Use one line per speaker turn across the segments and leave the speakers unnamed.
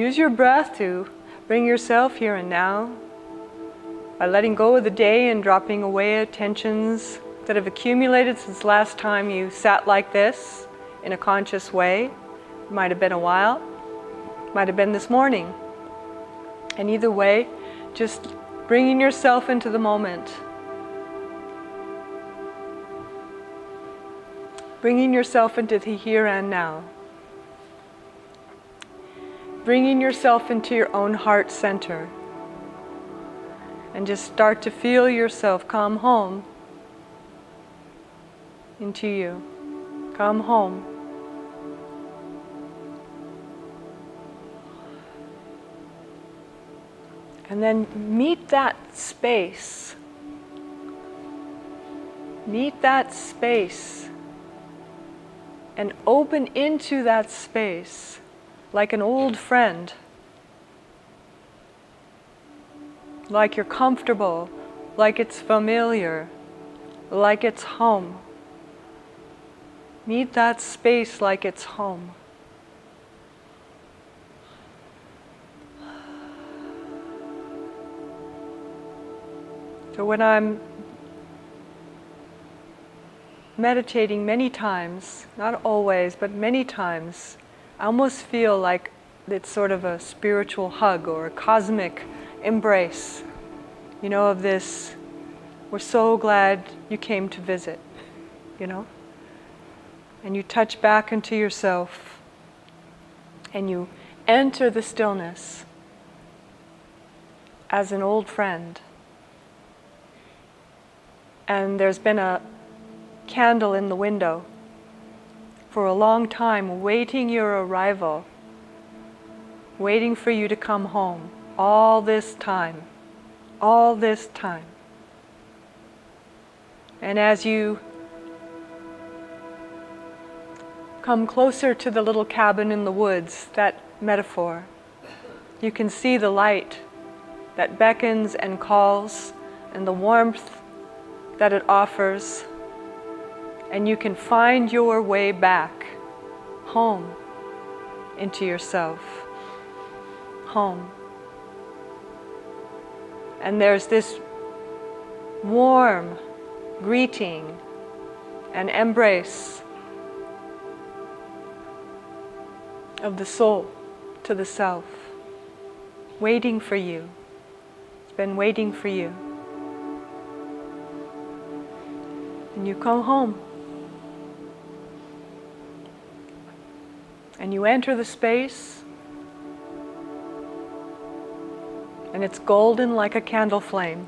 Use your breath to bring yourself here and now by letting go of the day and dropping away tensions that have accumulated since last time you sat like this in a conscious way. It might have been a while, it might have been this morning. And either way, just bringing yourself into the moment. Bringing yourself into the here and now. Bringing yourself into your own heart center and just start to feel yourself come home into you. Come home. And then meet that space. Meet that space. And open into that space like an old friend. like you're comfortable, like it's familiar, like it's home. Meet that space like it's home. So when I'm meditating many times, not always, but many times, I almost feel like it's sort of a spiritual hug or a cosmic embrace, you know, of this, we're so glad you came to visit, you know? And you touch back into yourself and you enter the stillness as an old friend. And there's been a candle in the window for a long time waiting your arrival, waiting for you to come home all this time, all this time. And as you come closer to the little cabin in the woods, that metaphor, you can see the light that beckons and calls and the warmth that it offers. And you can find your way back home into yourself. Home. And there's this warm greeting and embrace of the soul to the self, waiting for you. It's been waiting for you. And you come home. And you enter the space and it's golden like a candle flame,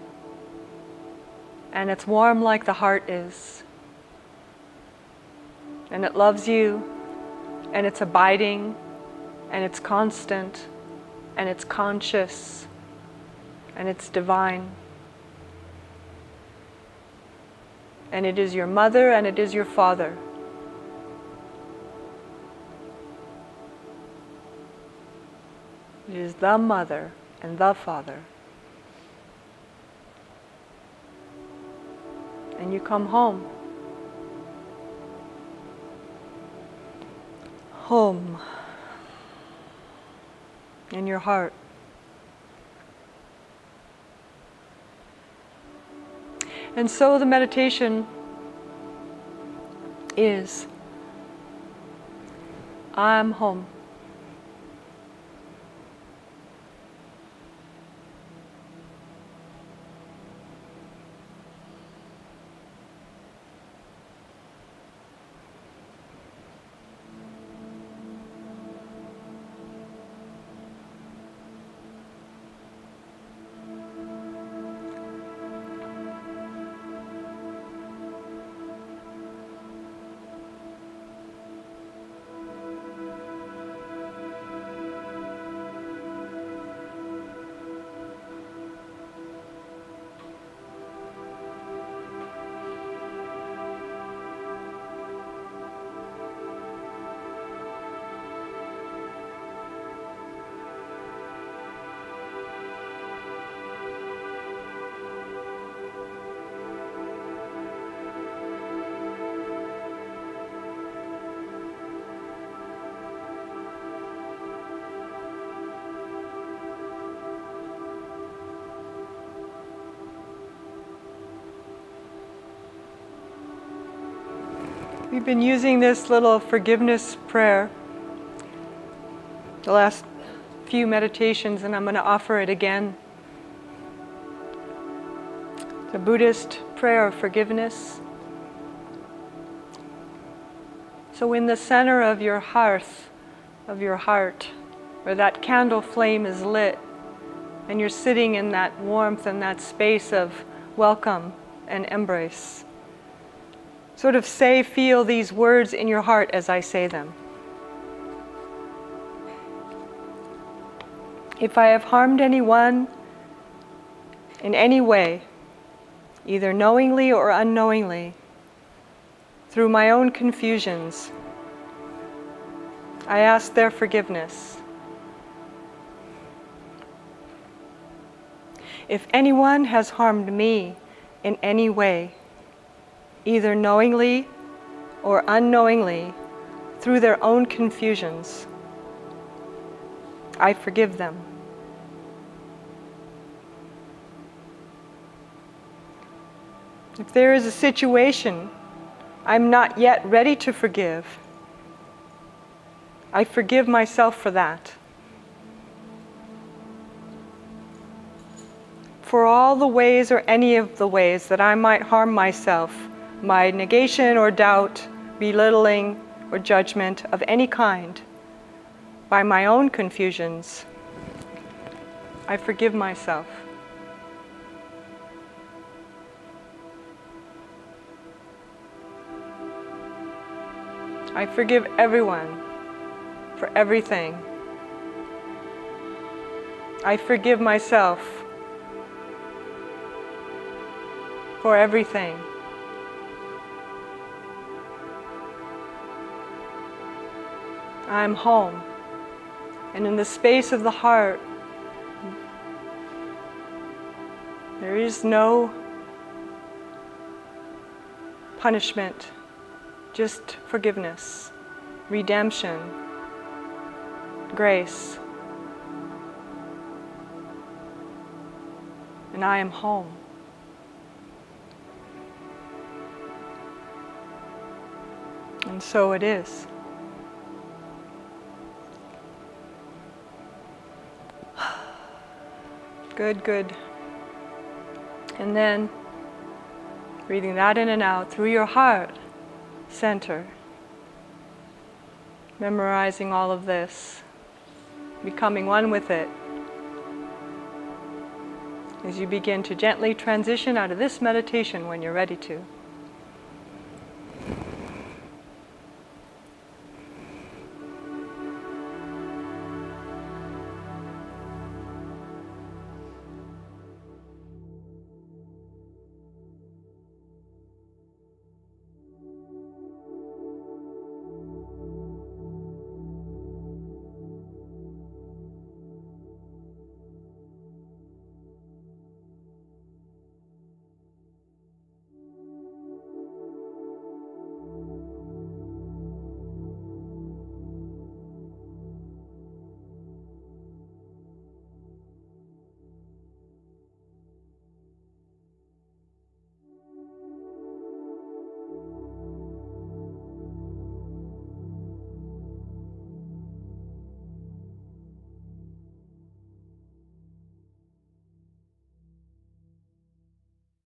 and it's warm like the heart is. And it loves you, and it's abiding, and it's constant, and it's conscious, and it's divine. And it is your mother and it is your father. It is the mother and the Father. And you come home. Home in your heart. And so the meditation is I'm home. We've been using this little forgiveness prayer the last few meditations, and I'm going to offer it again. The Buddhist prayer of forgiveness. So, in the center of your hearth, of your heart, where that candle flame is lit, and you're sitting in that warmth and that space of welcome and embrace. Sort of say, feel these words in your heart as I say them. If I have harmed anyone in any way, either knowingly or unknowingly, through my own confusions, I ask their forgiveness. If anyone has harmed me in any way, either knowingly or unknowingly, through their own confusions. I forgive them. If there is a situation I'm not yet ready to forgive, I forgive myself for that. For all the ways or any of the ways that I might harm myself my negation or doubt, belittling, or judgment of any kind by my own confusions, I forgive myself. I forgive everyone for everything. I forgive myself for everything. I'm home. And in the space of the heart, there is no punishment, just forgiveness, redemption, grace. And I am home. And so it is. Good, good. And then breathing that in and out through your heart center. Memorizing all of this, becoming one with it. As you begin to gently transition out of this meditation when you're ready to.